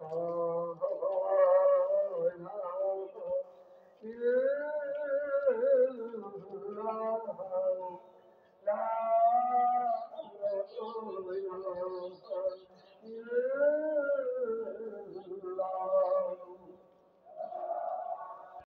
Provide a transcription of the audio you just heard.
Oh. Oh,